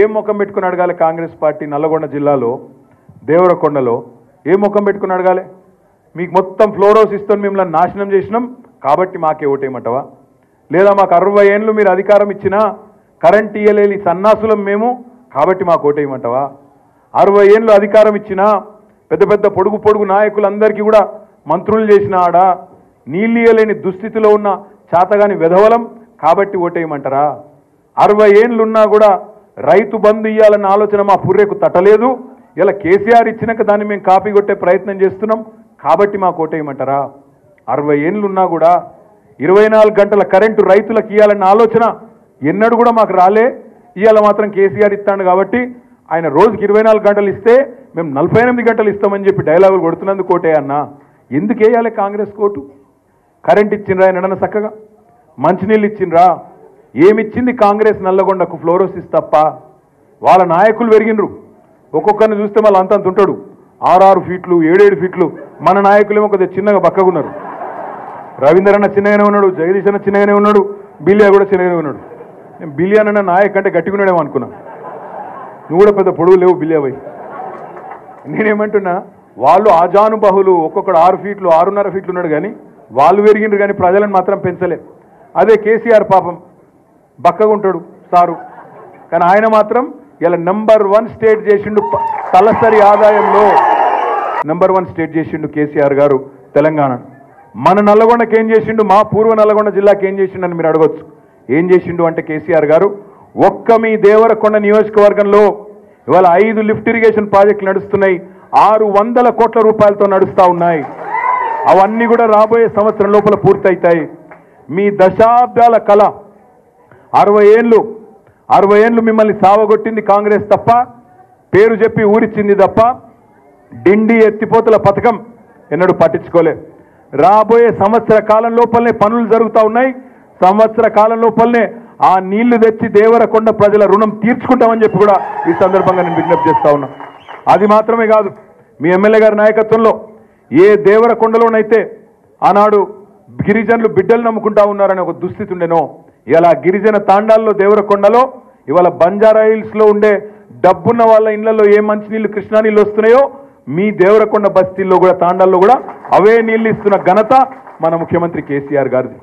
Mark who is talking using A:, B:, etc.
A: ఏ ముఖం పెట్టుకుని అడగాలి కాంగ్రెస్ పార్టీ నల్లగొండ జిల్లాలో దేవరకొండలో? ఏ ముఖం పెట్టుకుని అడగాలి? మీకు మొత్తం ఫ్లోరోసిస్తో మిమ్మల్ని నాశనం చేసినాం కాబట్టి మాకే ఓటేయమంటావా? లేదా మాకు అరవై ఏండ్లు మీరు అధికారం ఇచ్చినా కరెంట్ ఇయ్యలేని సన్నాసులం మేము కాబట్టి మాకు ఓటేయమంటావా? అరవై ఏండ్లు అధికారం ఇచ్చినా పెద్ద పెద్ద పొడుగు పొడుగు నాయకులందరికీ కూడా మంత్రులు చేసిన ఆడ నీళ్ళు ఇయ్యలేని దుస్థితిలో ఉన్న చాతగాని వెధవలం కాబట్టి ఓటేయమంటారా? అరవై ఏండ్లున్నా కూడా రైతు బంధు ఇవ్వాలన్న ఆలోచన మా పుర్రెకు తట్టలేదు. ఇలా కేసీఆర్ ఇచ్చినాక దాన్ని మేము కాపీ కొట్టే ప్రయత్నం చేస్తున్నాం. కాబట్టి మాకు ఓటేయమంటారా? అరవై ఏళ్ళున్నా కూడా ఇరవై నాలుగు గంటల కరెంటు రైతులకు ఇవ్వాలన్న ఆలోచన ఎన్నడూ కూడా మాకు రాలే. ఇవాళ మాత్రం కేసీఆర్ ఇస్తాడు కాబట్టి ఆయన రోజుకి ఇరవై నాలుగు గంటలు ఇస్తే మేము నలభై ఎనిమిది గంటలు ఇస్తామని చెప్పి డైలాగులు కొడుతున్నందుకు కోటే అన్న. ఎందుకు వేయాలి కాంగ్రెస్ కోటు? కరెంట్ ఇచ్చిండ్రా ఆయన చక్కగా? మంచినీళ్ళు ఇచ్చిండ్రా? ఏమిచ్చింది కాంగ్రెస్ నల్లగొండకు ఫ్లోరోసిస్ తప్ప? వాళ్ళ నాయకులు పెరిగినరు ఒక్కొక్కరిని చూస్తే మళ్ళీ అంతంత ఉంటాడు. ఆరారు ఫీట్లు ఏడేడు ఫీట్లు. మన నాయకులేమో కొద్దిగా చిన్నగా బక్కగున్నారు రవీందర్ అన్న చిన్నగానే ఉన్నాడు జగదీష్ అన్న చిన్నగానే ఉన్నాడు బిలియా కూడా చిన్నగానే ఉన్నాడు. నేను బిలియా అన్న నాయక్ అంటే గట్టిగా ఉన్నాడేమో అనుకున్నా. నువ్వు కూడా పెద్ద పొడుగు లేవు బిలియా పోయి నేనేమంటున్నా వాళ్ళు ఆజానుబాహులు ఒక్కొక్కడు ఆరు ఫీట్లు ఆరున్నర ఫీట్లు ఉన్నాడు కానీ వాళ్ళు పెరిగిండ్రు కానీ ప్రజలను మాత్రం పెంచలే. అదే కేసీఆర్ పాపం. బక్కగా ఉంటాడు సారు. కానీ ఆయన మాత్రం ఇలా నెంబర్ వన్ స్టేట్ చేసిండు తలసరి ఆదాయంలో నెంబర్ వన్ స్టేట్ చేసిండు కేసీఆర్ గారు తెలంగాణ. మన నల్లగొండకి ఏం చేసిండు మా పూర్వ నల్లగొండ జిల్లాకి ఏం చేసిండు అని మీరు అడగొచ్చు. ఏం చేసిండు అంటే కేసీఆర్ గారు ఒక్క మీ దేవరకొండ నియోజకవర్గంలో ఇవాళ ఐదు లిఫ్ట్ ఇరిగేషన్ ప్రాజెక్టులు నడుస్తున్నాయి. ఆరు వందల కోట్ల రూపాయలతో నడుస్తూ ఉన్నాయి. అవన్నీ కూడా రాబోయే సంవత్సరం లోపల పూర్తయితాయి. మీ దశాబ్దాల కళ అరవై ఏళ్ళు అరవై ఏళ్ళు మిమ్మల్ని సావగొట్టింది కాంగ్రెస్ తప్ప పేరు చెప్పి ఊరిచ్చింది తప్ప డిండి ఎత్తిపోతల పథకం ఎన్నడూ పట్టించుకోలే రాబోయే సంవత్సర కాలం లోపలనే పనులు జరుగుతూ ఉన్నాయి. సంవత్సర కాలం లోపలనే ఆ నీళ్ళు తెచ్చి దేవరకొండ ప్రజల రుణం తీర్చుకుంటామని చెప్పి కూడా ఈ సందర్భంగా నేను విజ్ఞప్తి చేస్తా ఉన్నా. అది మాత్రమే కాదు మీ ఎమ్మెల్యే గారి నాయకత్వంలో ఏ దేవరకొండలోనైతే ఆనాడు గిరిజనులు బిడ్డలు నమ్ముకుంటా ఉన్నారనే ఒక దుస్థితి ఉండేనో ఇలా గిరిజన తాండాల్లో దేవరకొండలో ఇవాళ బంజారా హిల్స్లో ఉండే డబ్బున్న వాళ్ళ ఇళ్ళలో ఏ మంచినీళ్ళు కృష్ణా నీళ్ళు వస్తున్నాయో మీ దేవరకొండ బస్తీల్లో కూడా తాండాల్లో కూడా అవే నీళ్ళు ఇస్తున్న ఘనత మన ముఖ్యమంత్రి కేసీఆర్ గారిది.